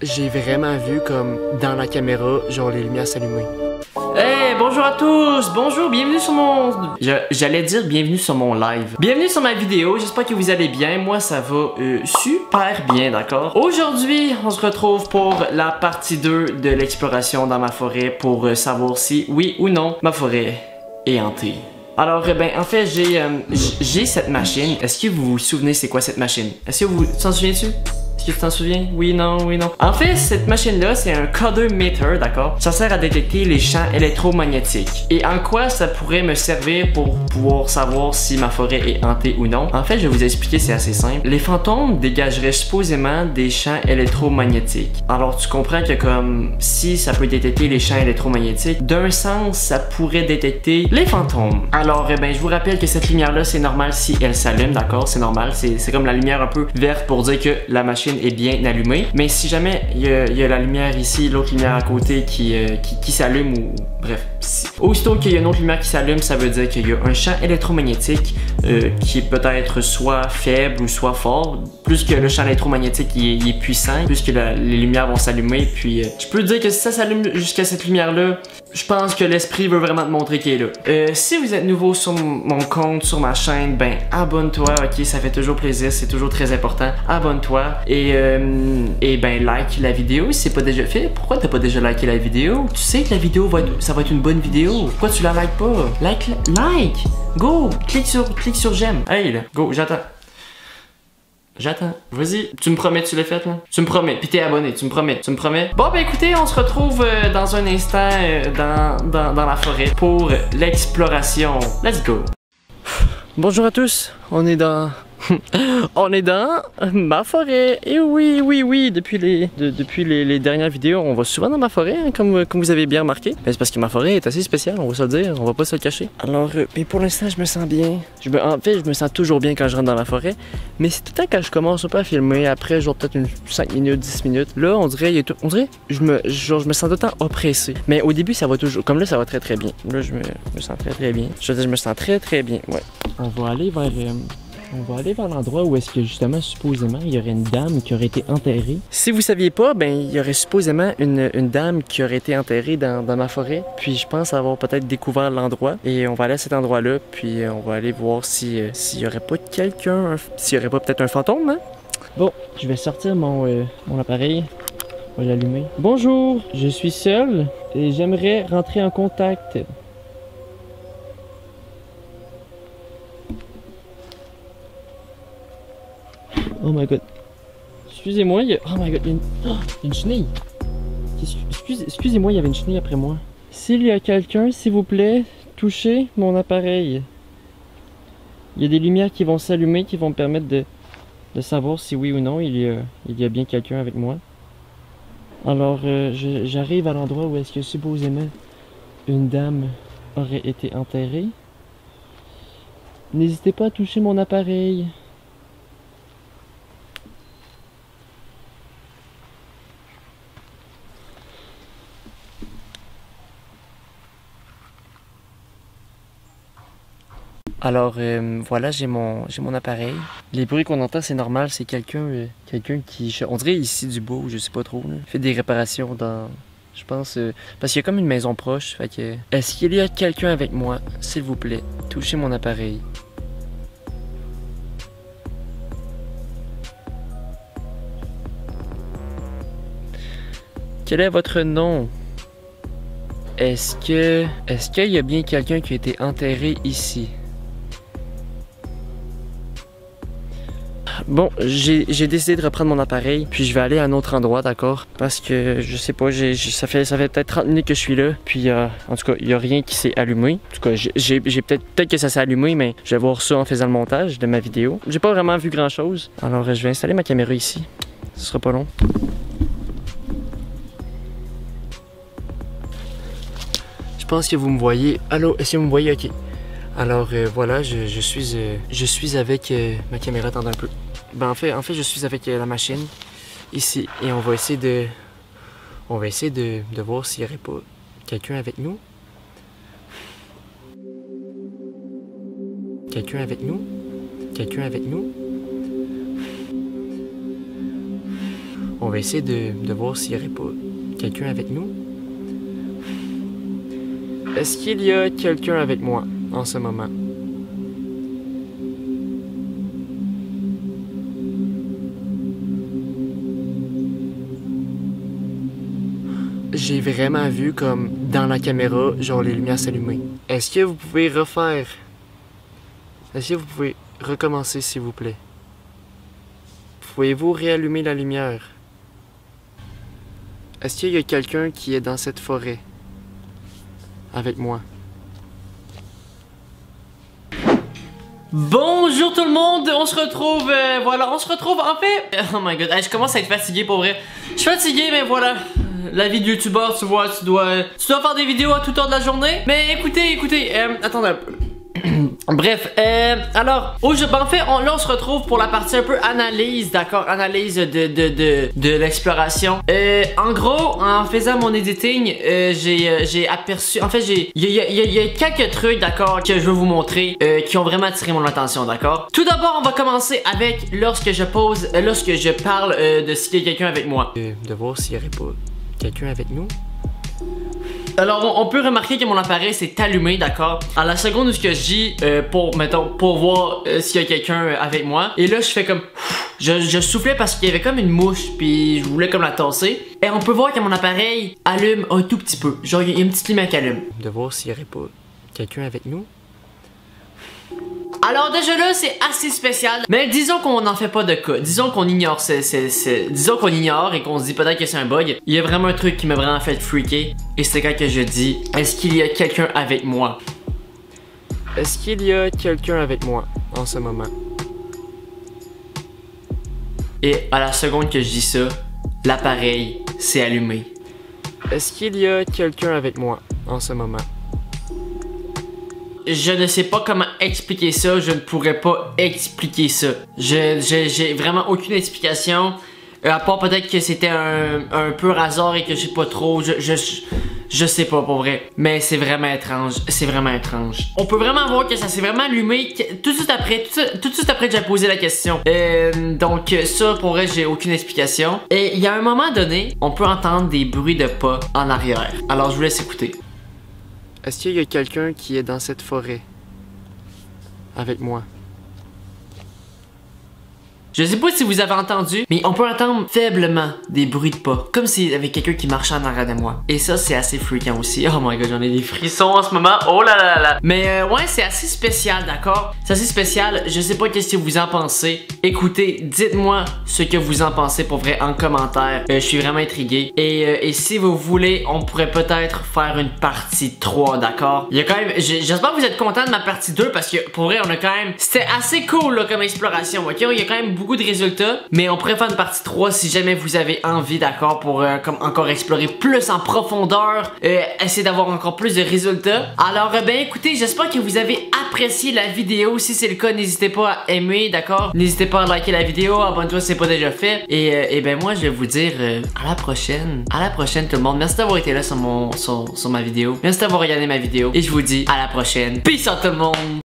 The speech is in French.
J'ai vraiment vu comme dans la caméra, genre les lumières s'allumer. Hey, bonjour à tous, bonjour, bienvenue sur mon... J'allais dire bienvenue sur mon live. Bienvenue sur ma vidéo, j'espère que vous allez bien. Moi, ça va euh, super bien, d'accord? Aujourd'hui, on se retrouve pour la partie 2 de l'exploration dans ma forêt pour euh, savoir si, oui ou non, ma forêt est hantée. Alors, euh, ben, en fait, j'ai j'ai cette machine. Est-ce que vous vous souvenez c'est quoi cette machine? Est-ce que vous t'en souviens-tu? Est-ce que tu t'en souviens? Oui, non, oui, non. En fait, cette machine-là, c'est un coder meter, d'accord? Ça sert à détecter les champs électromagnétiques. Et en quoi ça pourrait me servir pour pouvoir savoir si ma forêt est hantée ou non? En fait, je vais vous expliquer, c'est assez simple. Les fantômes dégageraient supposément des champs électromagnétiques. Alors, tu comprends que comme si ça peut détecter les champs électromagnétiques, d'un sens, ça pourrait détecter les fantômes. Alors, eh ben, je vous rappelle que cette lumière-là, c'est normal si elle s'allume, d'accord? C'est normal. C'est c'est comme la lumière un peu verte pour dire que la machine est bien allumée. Mais si jamais il y, a- la lumière ici, l'autre lumière à côté qui, euh, qui, qui s'allume ou bref. si- Aussitôt qu'il y a une autre lumière qui s'allume, ça veut dire qu'il y a un champ électromagnétique euh, qui est peut-être soit faible ou soit fort. Plus que le champ électromagnétique il est, puissant, plus que les lumières vont s'allumer. Puis euh, je peux dire que si ça s'allume jusqu'à cette lumière-là, je pense que l'esprit veut vraiment te montrer qu'il est là. Euh, si vous êtes nouveau sur mon compte, sur ma chaîne, ben abonne-toi, ok, ça fait toujours plaisir, c'est toujours très important. Abonne-toi et, euh, et ben like la vidéo si c'est pas déjà fait. Pourquoi t'as pas déjà liké la vidéo? Tu sais que la vidéo va être, ça va être une bonne vidéo. Pourquoi tu la likes pas? Like, like! Go! Clique sur, clique sur j'aime. Hey là, go, j'attends. J'attends. Vas-y. Tu me promets, tu l'as fait là? Tu me promets. Puis t'es abonné, tu me promets. Tu me promets? Bon, ben écoutez, on se retrouve euh, dans un instant euh, dans, dans, dans la forêt pour l'exploration. Let's go. Bonjour à tous. On est dans. On est dans ma forêt. Et oui, oui, oui. Depuis les, de- depuis les, les dernières vidéos, on va souvent dans ma forêt, hein, comme, comme vous avez bien remarqué. Mais c'est parce que ma forêt est assez spéciale, on va se le dire. On va pas se le cacher. Alors, euh, mais pour l'instant, je me sens bien. Je me, en fait, je me sens toujours bien quand je rentre dans la forêt. Mais c'est tout le temps quand je commence un peu à filmer, après genre peut-être une 5 minutes, 10 minutes, là on dirait, il tout- on dirait, je me, genre, je me sens tout le temps oppressé. Mais au début ça va toujours, comme là ça va très très bien. Là je me, je me sens très très bien. Je veux dire, je me sens très très bien, ouais. On va aller vers, euh, on va aller vers l'endroit où est-ce que justement supposément il y aurait une dame qui aurait été enterrée. Si vous saviez pas, ben il y aurait supposément une, une dame qui aurait été enterrée dans, dans ma forêt. Puis je pense avoir peut-être découvert l'endroit. Et on va aller à cet endroit-là, puis euh, on va aller voir si euh, s'il y aurait pas quelqu'un, un- s'il y aurait pas peut-être un fantôme, hein? Bon, je vais sortir mon, euh, mon appareil. On va l'allumer. Bonjour, je suis seul et j'aimerais rentrer en contact. Oh my god. Excusez-moi, il y a... Oh my god, il y a une, Oh, chenille. Excuse- Excusez-moi, il y avait une chenille après moi. S'il y a quelqu'un, s'il vous plaît, touchez mon appareil. Il y a des lumières qui vont s'allumer qui vont me permettre de, savoir si oui ou non il y a, bien quelqu'un avec moi. Alors, euh, j'arrive à l'endroit où est-ce que supposément une dame aurait été enterrée. N'hésitez pas à toucher mon appareil. Alors euh, voilà, j'ai mon j'ai mon appareil. Les bruits qu'on entend, c'est normal, c'est quelqu'un euh, quelqu'un qui on dirait ici du beau, je sais pas trop, fait des réparations dans je pense euh, parce qu'il y a comme une maison proche, fait que est-ce qu'il y a quelqu'un avec moi, s'il vous plaît, touchez mon appareil. Quel est votre nom? Est-ce que est-ce qu'il y a bien quelqu'un qui a été enterré ici? Bon, j'ai décidé de reprendre mon appareil, puis je vais aller à un autre endroit, d'accord? Parce que je sais pas, ça fait, peut-être 30 minutes que je suis là, puis euh, en tout cas, il y a rien qui s'est allumé. En tout cas, j'ai- peut-être que ça s'est allumé, mais je vais voir ça en faisant le montage de ma vidéo. J'ai pas vraiment vu grand chose, alors euh, je vais installer ma caméra ici. Ce sera pas long. Je pense que vous me voyez. Allô, est-ce que vous me voyez? Ok. Alors euh, voilà, je, suis, avec ma caméra. Attendez un peu. Ben en fait, en fait, je suis avec euh, la machine ici et on va essayer de, on va essayer de, voir s'il n'y aurait pas quelqu'un avec nous. Quelqu'un avec nous? Quelqu'un avec nous? On va essayer de, de voir s'il n'y aurait pas quelqu'un avec nous. Est-ce qu'il y a quelqu'un avec moi en ce moment? J'ai vraiment vu comme dans la caméra, genre les lumières s'allumer. Est-ce que vous pouvez refaire? Est-ce que vous pouvez recommencer s'il vous plaît? Pouvez-vous réallumer la lumière? Est-ce qu'il y a quelqu'un qui est dans cette forêt? Avec moi. Bonjour tout le monde, on se retrouve, euh, voilà, on se retrouve en fait, oh my god, je commence à être fatigué pour vrai. Je suis fatigué, mais voilà, la vie de youtubeur, tu vois, tu dois, tu dois faire des vidéos à toute heure de la journée. Mais écoutez, écoutez, euh, attendez un peu. Bref, euh, alors, aujourd'hui, ben, en fait, on, là, on se retrouve pour la partie un peu analyse, d'accord? Analyse de, de, de, de l'exploration. Euh, en gros, en faisant mon editing, euh, j'ai euh, aperçu, en fait, j'ai, il y y, a, y a, quelques trucs, d'accord, que je veux vous montrer, euh, qui ont vraiment attiré mon attention, d'accord? Tout d'abord, on va commencer avec lorsque je pose, euh, lorsque je parle de s'il y a quelqu'un avec moi. De, voir s'il n'y quelqu'un avec nous? Alors, on, peut remarquer que mon appareil s'est allumé, d'accord? À la seconde où ce que je dis, euh, pour, mettons, pour voir euh, s'il y a quelqu'un euh, avec moi. Et là, je fais comme... Je, je soufflais parce qu'il y avait comme une mouche, puis je voulais comme la tasser. Et on peut voir que mon appareil allume un tout petit peu. Genre, il y a une petite lumière qui allume. De voir s'il n'y aurait pas quelqu'un avec nous? Alors déjà là, c'est assez spécial. Mais disons qu'on n'en fait pas de cas. Disons qu'on ignore c'est, Disons qu'on ignore et qu'on se dit peut-être que c'est un bug. Il y a vraiment un truc qui m'a vraiment fait freaker. Et c'est quand que je dis, est-ce qu'il y a quelqu'un avec moi? Est-ce qu'il y a quelqu'un avec moi en ce moment? Et à la seconde que je dis ça, l'appareil s'est allumé. Est-ce qu'il y a quelqu'un avec moi en ce moment? Je ne sais pas comment expliquer ça, je ne pourrais pas expliquer ça. Je, je- j'ai vraiment aucune explication. Euh, à part peut-être que c'était un, un peu hasard et que je sais pas trop. Je, je, je sais pas pour vrai. Mais c'est vraiment étrange. C'est vraiment étrange. On peut vraiment voir que ça s'est vraiment allumé tout de suite après. Tout de suite après que j'ai posé la question. Euh, donc ça pour vrai j'ai aucune explication. Et il y a un moment donné, on peut entendre des bruits de pas en arrière. Alors je vous laisse écouter. Est-ce qu'il y a quelqu'un qui est dans cette forêt? Avec moi? Je sais pas si vous avez entendu, mais on peut entendre faiblement des bruits de pas, comme s'il y avait quelqu'un qui marchait en arrière de moi. Et ça, c'est assez fréquent aussi. Oh my god, j'en ai des frissons en ce moment. Oh là là là. Mais euh, ouais, c'est assez spécial, d'accord? C'est assez spécial. Je sais pas qu'est-ce que vous en pensez. Écoutez, dites-moi ce que vous en pensez pour vrai en commentaire. Euh, je suis vraiment intrigué. Et, euh, et si vous voulez, on pourrait peut-être faire une partie 3, d'accord? Il y a quand même. J'espère que vous êtes content de ma partie 2 parce que pour vrai, on a quand même. C'était assez cool là, comme exploration, ok? Il y a quand même beaucoup de résultats. Mais on pourrait faire une partie 3 si jamais vous avez envie, d'accord? Pour euh, comme encore explorer plus en profondeur. euh, essayer d'avoir encore plus de résultats. Alors, euh, ben écoutez, j'espère que vous avez apprécié la vidéo. Si c'est le cas, n'hésitez pas à aimer, d'accord? N'hésitez pas à liker la vidéo, abonne-toi si c'est pas déjà fait. Et, euh, et ben moi, je vais vous dire à la prochaine. À la prochaine tout le monde. Merci d'avoir été là sur, mon, sur, sur ma vidéo. Merci d'avoir regardé ma vidéo. Et je vous dis à la prochaine. Peace out tout le monde!